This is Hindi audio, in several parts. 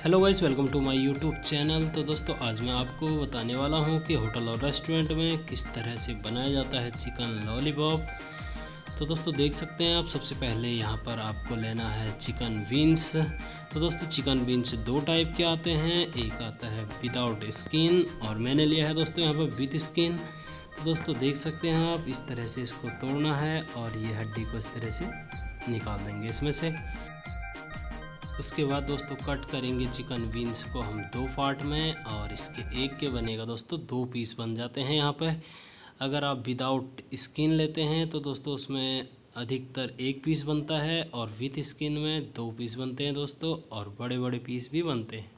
Hello guys welcome to my YouTube channel तो दोस्तों, आज मैं आपको बताने वाला हूँ कि होटल और रेस्टोरेंट में किस तरह से बनाया जाता है चिकन लॉलीपॉप तो दोस्तों, देख सकते हैं आप, सबसे पहले यहाँ पर आपको लेना है चिकन विंग्स तो दोस्तों, चिकन विंग्स दो टाइप के आते हैं। एक आता है विदाउट स्किन और मैंने लिया है दोस्तों यहाँ पर विथ स्किन तो दोस्तों, देख सकते हैं आप, इस तरह से इसको तोड़ना है, और ये हड्डी को इस तरह से निकाल देंगे इसमें से। उसके बाद दोस्तों कट करेंगे चिकन विंग्स को हम दो पार्ट में और इसके एक के बनेगा दोस्तों दो पीस बन जाते हैं यहाँ पे। अगर आप विदाउट स्किन लेते हैं तो दोस्तों उसमें अधिकतर एक पीस बनता है और विथ स्किन में दो पीस बनते हैं दोस्तों और बड़े बड़े पीस भी बनते हैं।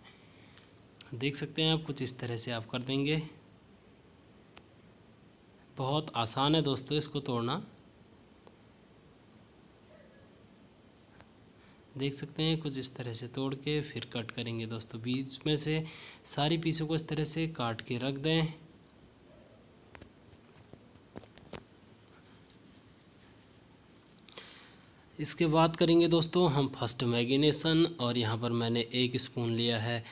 देख सकते हैं आप कुछ इस तरह से आप कर देंगे। बहुत आसान है दोस्तों इसको तोड़ना। देख सकते हैं, कुछ इस तरह से तोड़ के फिर कट करेंगे दोस्तों। बीच में से सारी पीसों को इस तरह से काट के रख दें। इसके बाद करेंगे दोस्तों हम फ़र्स्ट मैगिनेशन, और यहाँ पर मैंने एक स्पून लिया है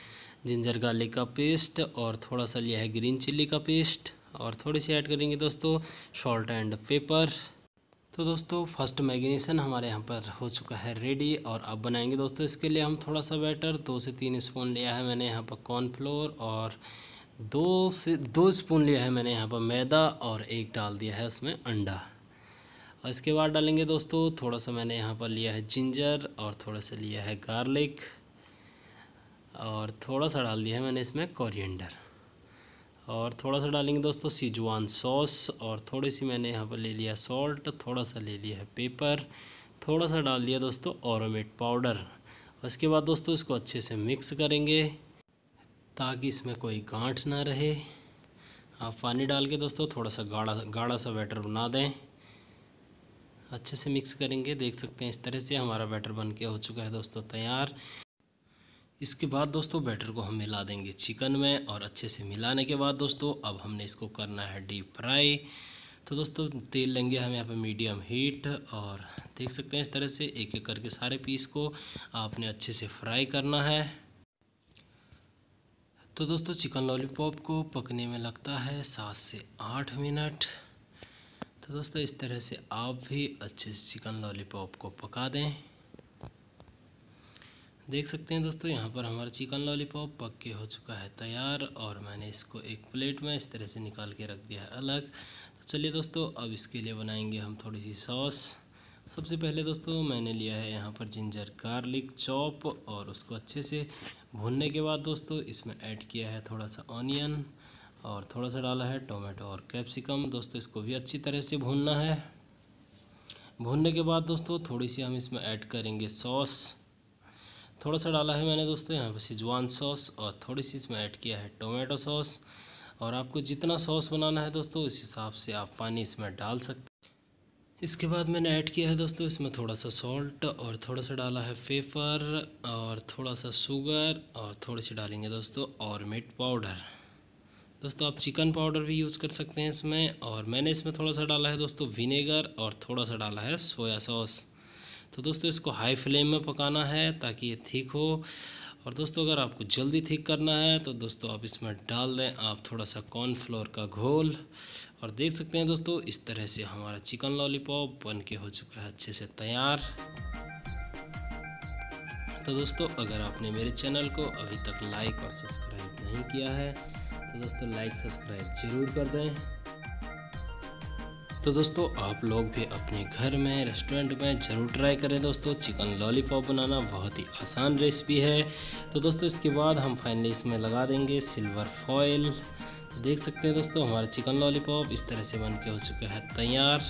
जिंजर गार्लिक का पेस्ट, और थोड़ा सा लिया है ग्रीन चिल्ली का पेस्ट, और थोड़ी सी ऐड करेंगे दोस्तों, सॉल्ट एंड पेपर। तो दोस्तों फ़र्स्ट मैगिनेशन हमारे यहाँ पर हो चुका है रेडी और अब बनाएँगे दोस्तों। इसके लिए हम थोड़ा सा बैटर दो से तीन स्पून लिया है मैंने यहाँ पर कॉर्नफ्लोर और दो से, दो स्पून लिया है मैंने यहाँ पर मैदा और एक डाल दिया है उसमें अंडा। और इसके बाद डालेंगे दोस्तों, थोड़ा सा मैंने यहाँ पर लिया है जिंजर और थोड़ा सा लिया है गार्लिक और थोड़ा सा डाल दिया है मैंने इसमें कोरिएंडर और थोड़ा सा डालेंगे दोस्तों सीजवान सॉस और थोड़ी सी मैंने यहाँ पर ले लिया सॉल्ट थोड़ा सा ले लिया है पेपर थोड़ा सा डाल दिया दोस्तों औरमेट पाउडर उसके बाद दोस्तों इसको अच्छे से मिक्स करेंगे ताकि इसमें कोई गांठ ना रहे। आप पानी डाल के दोस्तों थोड़ा सा गाढ़ा गाढ़ा सा बैटर बना दें। अच्छे से मिक्स करेंगे, देख सकते हैं इस तरह से हमारा बैटर बन के हो चुका है दोस्तों तैयार। इसके बाद दोस्तों बैटर को हम मिला देंगे चिकन में और अच्छे से मिलाने के बाद दोस्तों अब हमने इसको करना है डीप फ्राई। तो दोस्तों तेल लेंगे हम यहाँ पे मीडियम हीट और देख सकते हैं इस तरह से एक एक करके सारे पीस को आपने अच्छे से फ्राई करना है। तो दोस्तों चिकन लॉलीपॉप को पकने में लगता है सात से आठ मिनट। तो दोस्तों इस तरह से आप भी अच्छे से चिकन लॉलीपॉप को पका दें। देख सकते हैं दोस्तों, यहाँ पर हमारा चिकन लॉलीपॉप पक के हो चुका है तैयार और मैंने इसको एक प्लेट में इस तरह से निकाल के रख दिया है अलग। तो चलिए दोस्तों, अब इसके लिए बनाएँगे हम थोड़ी सी सॉस सबसे पहले दोस्तों, मैंने लिया है यहाँ पर जिंजर गार्लिक चॉप और उसको अच्छे से भूनने के बाद दोस्तों, इसमें ऐड किया है थोड़ा सा ऑनियन और थोड़ा सा डाला है टोमेटो और कैप्सिकम दोस्तों, इसको भी अच्छी तरह से भूनना है। भूनने के बाद दोस्तों थोड़ी सी हम इसमें ऐड करेंगे सॉस थोड़ा सा डाला है मैंने दोस्तों, यहाँ पर सिजवान सॉस और थोड़ी सी इसमें ऐड किया है टोमेटो सॉस। और आपको जितना सॉस बनाना है दोस्तों, उस हिसाब से आप पानी इसमें डाल सकते इसके बाद मैंने ऐड किया है दोस्तों, इसमें थोड़ा सा सॉल्ट और थोड़ा सा डाला है फेफर और थोड़ा सा शुगर और थोड़ी सी डालेंगे दोस्तों, और मिट पाउडर दोस्तों, आप चिकन पाउडर भी यूज़ कर सकते हैं इसमें। और मैंने इसमें थोड़ा सा डाला है दोस्तों विनेगर और थोड़ा सा डाला है सोया सॉस तो दोस्तों इसको हाई फ्लेम में पकाना है ताकि ये ठीक हो। और दोस्तों अगर आपको जल्दी ठीक करना है तो दोस्तों आप इसमें डाल दें आप थोड़ा सा कॉर्नफ्लोर का घोल। और देख सकते हैं दोस्तों, इस तरह से हमारा चिकन लॉलीपॉप बन के हो चुका है, अच्छे से तैयार। तो दोस्तों, अगर आपने मेरे चैनल को अभी तक लाइक और सब्सक्राइब नहीं किया है तो दोस्तों लाइक सब्सक्राइब ज़रूर कर दें। तो दोस्तों, आप लोग भी अपने घर में रेस्टोरेंट में ज़रूर ट्राई करें दोस्तों। चिकन लॉलीपॉप बनाना बहुत ही आसान रेसिपी है। तो दोस्तों, इसके बाद हम फाइनली इसमें लगा देंगे सिल्वर फॉयल तो देख सकते हैं दोस्तों, हमारा चिकन लॉलीपॉप इस तरह से बन के हो चुका है तैयार।